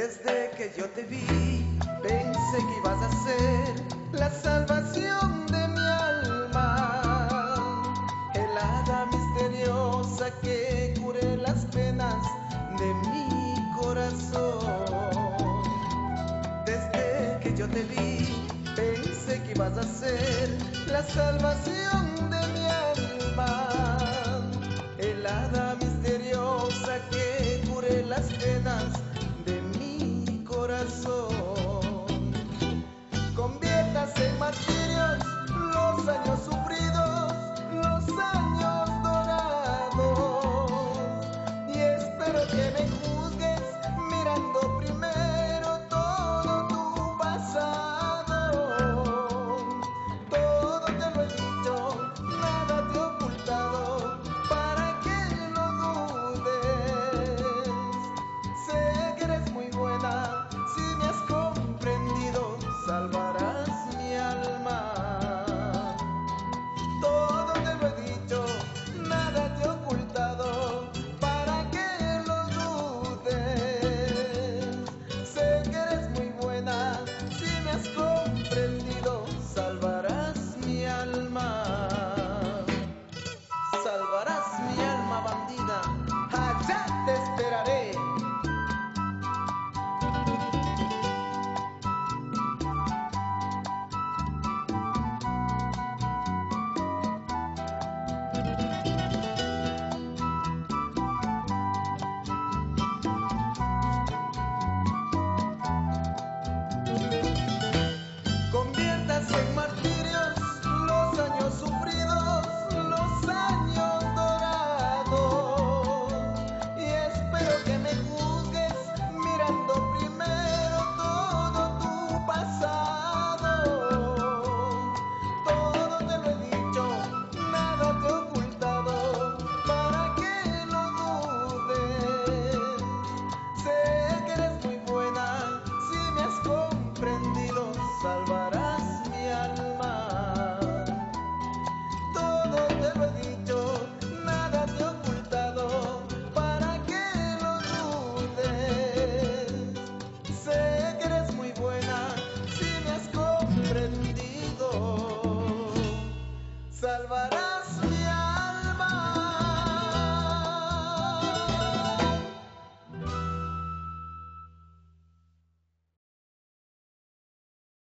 Desde que yo te vi, pensé que ibas a ser la salvación de mi alma. El hada misteriosa que cure las penas de mi corazón. Desde que yo te vi, pensé que ibas a ser la salvación de mi alma. en los las cosas.